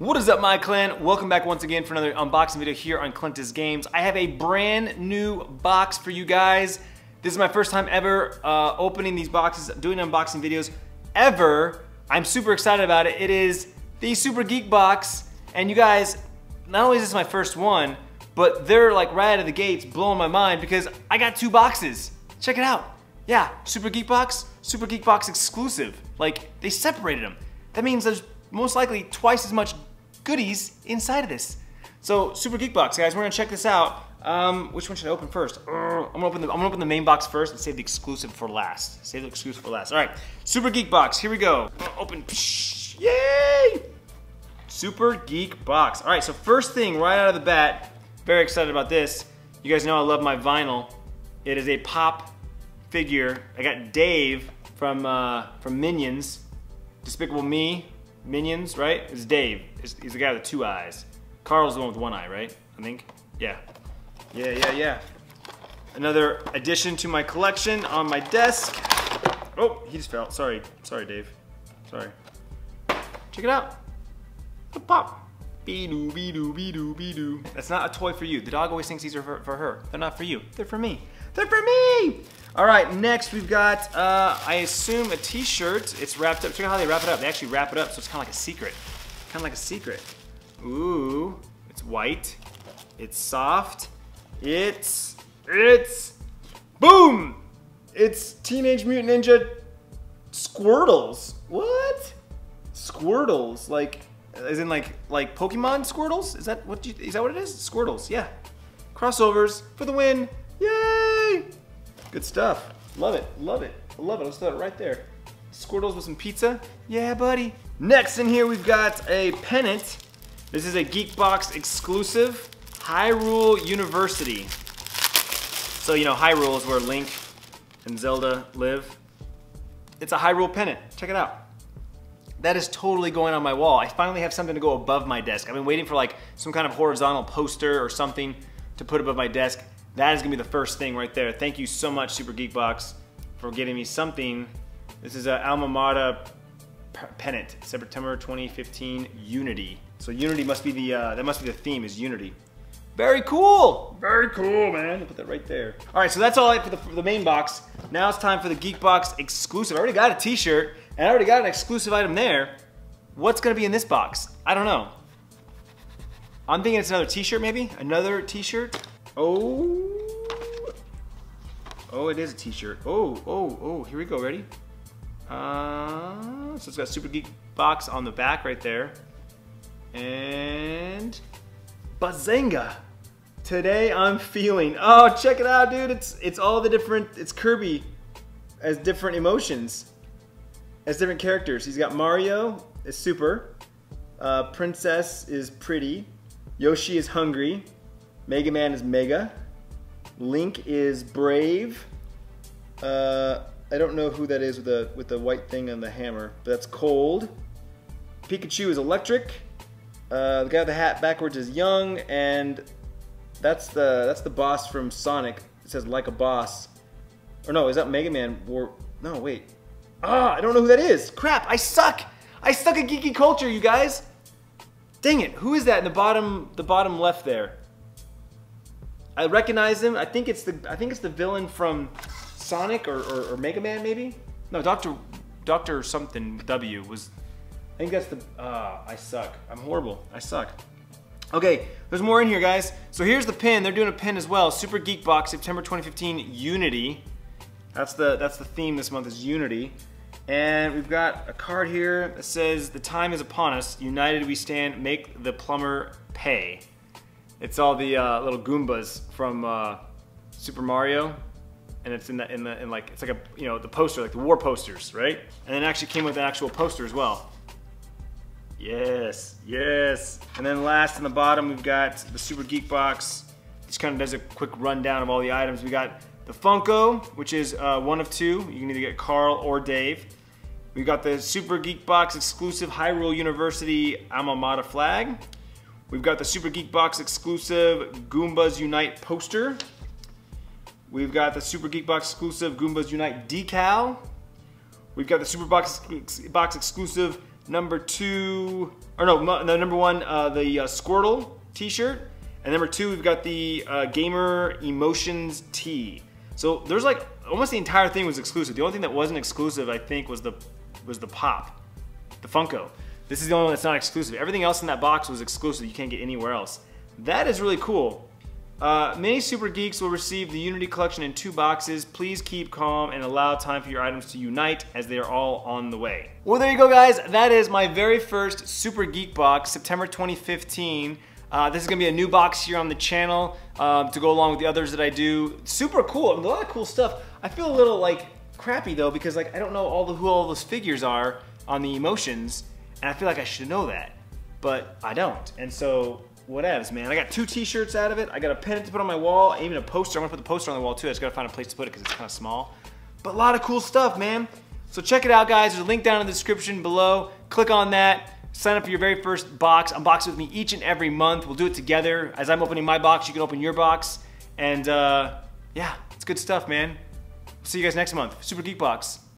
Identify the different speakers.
Speaker 1: What is up, my clan? Welcome back once again for another unboxing video here on Clintus Games. I have a brand new box for you guys. This is my first time ever uh, opening these boxes, doing unboxing videos ever. I'm super excited about it. It is the Super Geek Box, and you guys, not only is this my first one, but they're like right out of the gates blowing my mind because I got two boxes. Check it out. Yeah, Super Geek Box, Super Geek Box exclusive. Like, they separated them. That means there's most likely twice as much goodies inside of this. So Super Geek Box, guys, we're gonna check this out. Um, which one should I open first? Uh, I'm gonna open the I'm gonna open the main box first and save the exclusive for last. Save the exclusive for last. All right, Super Geek Box. Here we go. Open. Psh, yay! Super Geek Box. All right, so first thing right out of the bat, very excited about this. You guys know I love my vinyl. It is a pop figure. I got Dave from uh, from Minions, Despicable Me, Minions, right? It's Dave. He's the guy with two eyes. Carl's the one with one eye, right? I think. Yeah. Yeah, yeah, yeah. Another addition to my collection on my desk. Oh, he just fell. Sorry. Sorry, Dave. Sorry. Check it out. The pop. Be-doo, be-doo, be-doo, be-doo. That's not a toy for you. The dog always thinks these are for, for her. They're not for you. They're for me. They're for me! All right, next we've got, uh, I assume a t-shirt. It's wrapped up. Check out how they wrap it up. They actually wrap it up so it's kind of like a secret. Kind of like a secret. Ooh, it's white. It's soft. It's, it's, boom! It's Teenage Mutant Ninja Squirtles. What? Squirtles, like, as in like, like Pokemon Squirtles? Is that what you, is that what it is? Squirtles, yeah. Crossovers for the win. Yay! Good stuff. Love it, love it, love it. Let's throw it right there. Squirtles with some pizza? Yeah, buddy. Next in here, we've got a pennant. This is a Geekbox exclusive, Hyrule University. So, you know, Hyrule is where Link and Zelda live. It's a Hyrule pennant. Check it out. That is totally going on my wall. I finally have something to go above my desk. I've been waiting for like some kind of horizontal poster or something to put above my desk. That is gonna be the first thing right there. Thank you so much, Super Geek Box, for getting me something. This is a Alma Mater pennant, September 2015 Unity. So Unity must be the, uh, that must be the theme is Unity. Very cool, very cool, man. Put that right there. All right, so that's all I for the, for the main box. Now it's time for the Geek Box exclusive. I already got a t-shirt, and I already got an exclusive item there. What's gonna be in this box? I don't know. I'm thinking it's another t-shirt maybe? Another t-shirt? Oh. Oh, it is a t-shirt. Oh, oh, oh, here we go, ready? Uh, so it's got Super Geek Box on the back right there. And Bazinga. Today I'm feeling, oh, check it out, dude. It's, it's all the different, it's Kirby as different emotions, as different characters. He's got Mario is super, uh, Princess is pretty, Yoshi is hungry, Mega Man is mega, Link is brave, uh, I don't know who that is with the with the white thing on the hammer, but that's cold. Pikachu is electric. Uh, the guy with the hat backwards is young, and that's the that's the boss from Sonic. It says like a boss. Or no, is that Mega Man? Or no, wait. Ah, I don't know who that is. Crap, I suck. I suck at geeky culture, you guys. Dang it, who is that in the bottom the bottom left there? I recognize him. I think it's the I think it's the villain from Sonic or, or, or Mega Man maybe? No, Doctor Doctor something W was. I think that's the. Uh, I suck. I'm horrible. I suck. Okay, there's more in here, guys. So here's the pin. They're doing a pin as well. Super Geek Box, September 2015, Unity. That's the that's the theme this month is Unity. And we've got a card here that says, "The time is upon us. United we stand. Make the plumber pay." It's all the uh, little Goombas from uh, Super Mario. And it's in the in the in like it's like a you know the poster like the war posters right? And then actually came with an actual poster as well. Yes yes. And then last in the bottom we've got the super geek box. Just kind of does a quick rundown of all the items. We got the funko which is uh, one of two. You can either get carl or dave we've got the super geek box exclusive hyrule university alma mater flag we've got the super geek box exclusive goombas unite poster We've got the Super Geek Box exclusive Goombas Unite decal. We've got the Super Box, Box exclusive Number two, or no, number one, uh, the uh, Squirtle t-shirt. And number two, we've got the uh, Gamer Emotions tee. So there's like, almost the entire thing was exclusive. The only thing that wasn't exclusive, I think, was the, was the pop, the Funko. This is the only one that's not exclusive. Everything else in that box was exclusive. You can't get anywhere else. That is really cool. Uh, many Super Geeks will receive the Unity Collection in two boxes. Please keep calm and allow time for your items to unite as they are all on the way. Well, there you go, guys. That is my very first Super Geek box, September 2015. Uh, this is gonna be a new box here on the channel um, to go along with the others that I do. Super cool, a lot of cool stuff. I feel a little like crappy though because like I don't know all the who all those figures are on the emotions, and I feel like I should know that, but I don't. And so whatevs, man. I got two t-shirts out of it. I got a pennant to put on my wall, even a poster. I'm gonna put the poster on the wall too. I just gotta find a place to put it because it's kind of small. But a lot of cool stuff, man. So check it out, guys. There's a link down in the description below. Click on that. Sign up for your very first box. Unbox it with me each and every month. We'll do it together. As I'm opening my box, you can open your box. And uh, yeah, it's good stuff, man. See you guys next month. Super Geek Box.